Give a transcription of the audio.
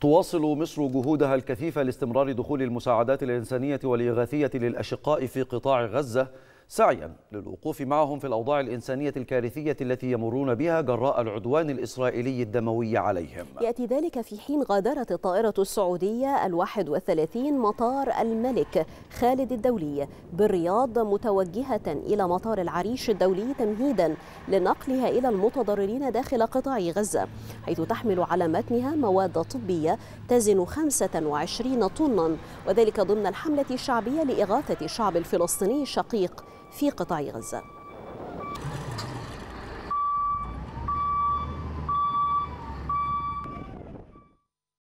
تواصل مصر جهودها الكثيفة لاستمرار دخول المساعدات الإنسانية والإغاثية للأشقاء في قطاع غزة. سعيا للوقوف معهم في الأوضاع الإنسانية الكارثية التي يمرون بها جراء العدوان الإسرائيلي الدموي عليهم. يأتي ذلك في حين غادرت الطائرة السعودية الواحد وثلاثين مطار الملك خالد الدولي بالرياض متوجهة إلى مطار العريش الدولي تمهيدا لنقلها إلى المتضررين داخل قطاع غزة حيث تحمل على متنها مواد طبية تزن 25 طنا وذلك ضمن الحملة الشعبية لإغاثة الشعب الفلسطيني الشقيق في قطاع غزة.